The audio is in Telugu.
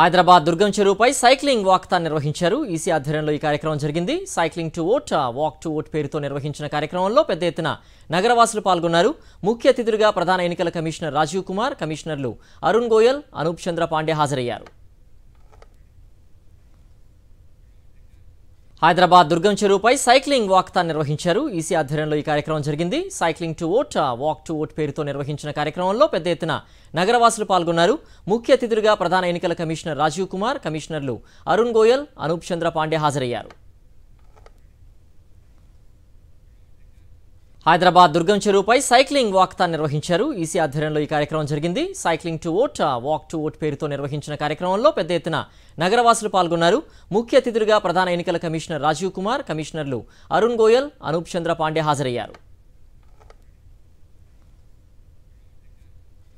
హైదరాబాద్ దుర్గం చెరువుపై సైక్లింగ్ వాక్థాన్ నిర్వహించారు. ఈసీ ఆధ్వర్యంలో ఈ కార్యక్రమం జరిగింది. Cycling to vote walk to vote పేరుతో నిర్వహించిన కార్యక్రమంలో పెద్ద ఎత్తున నగరవాసులు పాల్గొన్నారు. ముఖ్య అతిథులుగా ప్రధాన ఎన్నికల కమిషనర్ రాజీవ్ కుమార్ కమిషనర్లు అరుణ్ గోయల్ అనూప్ చంద్ర పాండే హాజరయ్యారు. హైదరాబాద్ దుర్గం చెరువుపై సైక్లింగ్ వాక్తా నిర్వహించారు. ఈసీ ఆధ్వర్యంలో ఈ కార్యక్రమం జరిగింది. Cycling to vote walk to vote పేరుతో నిర్వహించిన కార్యక్రమంలో పెద్ద ఎత్తున నగరవాసులు పాల్గొన్నారు. ముఖ్య అతిథులుగా ప్రధాన ఎన్నికల కమిషనర్ రాజీవ్ కుమార్ కమిషనర్లు అరుణ్ గోయల్ అనూప్ చంద్ర పాండే హాజరయ్యారు. హైదరాబాద్ దుర్గం చెరువుపై సైక్లింగ్ వాక్థాన్ నిర్వహించారు. ఈసీ ఆధ్వర్యంలో ఈ కార్యక్రమం జరిగింది. Cycling to vote walk to vote పేరుతో నిర్వహించిన కార్యక్రమంలో పెద్ద ఎత్తున నగరవాసులు పాల్గొన్నారు. ముఖ్య అతిథులుగా ప్రధాన ఎన్నికల కమిషనర్ రాజీవ్ కుమార్ కమిషనర్లు అరుణ్ గోయల్ అనూప్ చంద్ర పాండే హాజరయ్యారు.